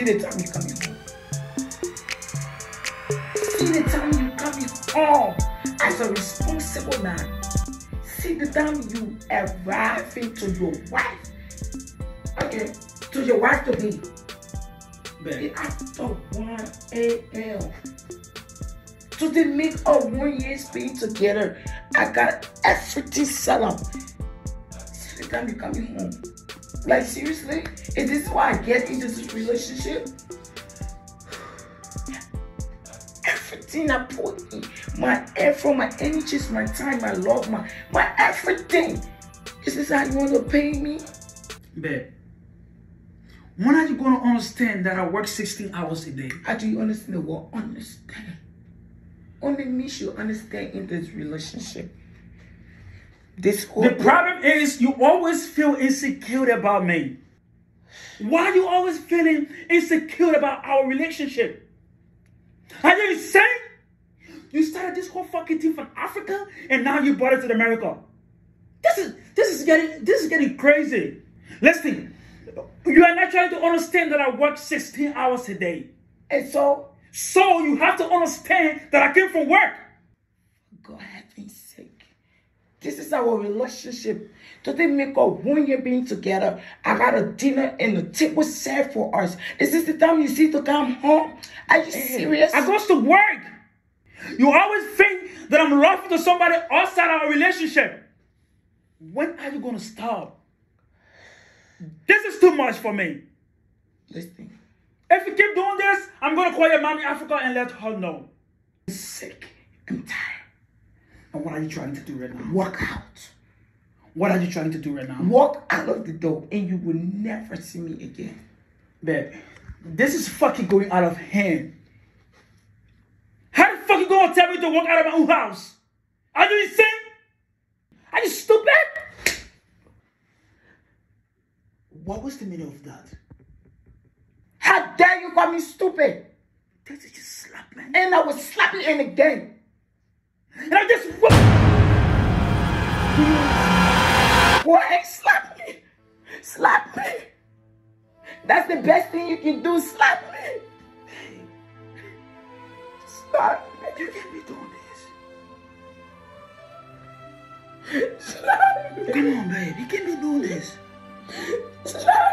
See the time you coming home. See the time you coming home as a responsible man. See the time you arriving to your wife. Okay, to your wife to be. Babe, After 1 a.m. To the make of one year being together, I got everything set up. See the time you coming home. Like seriously, is this why I get into this relationship? Everything I put in, my effort, my energies, my time, my love, my my everything. Is this how you want to pay me? babe. When are you gonna understand that I work 16 hours a day? How do you understand the word understand? Only me should understand in this relationship. This whole The problem is you always feel insecure about me. Why are you always feeling insecure about our relationship? Are you insane? You started this whole fucking thing from Africa and now you brought it to America. This is this is getting this is getting crazy. Listen, you are not trying to understand that I work 16 hours a day. and so So you have to understand that I came from work. God heaven's sake. This is our relationship. Today make a one year being together. I got a dinner and the table set for us. Is this the time you see to come home? Are you eh, serious? I goes to work. You always think that I'm laughing to somebody outside our relationship. When are you gonna stop? This is too much for me. Listen, If you keep doing this, I'm gonna call your mom in Africa and let her know. I'm sick. I'm tired. And what are you trying to do right now? Walk out. What are you trying to do right now? Walk out of the door and you will never see me again. Babe, this is fucking going out of hand. How the fuck you gonna tell me to walk out of my own house? Are you insane? Are you stupid? What was the meaning of that? How dare you call me stupid? This is just slap, man. And I will slap you in again. And I just Boy, slap me. Slap me. That's the best thing you can do. Slap me. Slap me. You can't be doing this. Slap me. Come on, babe. You can't be doing this. Slap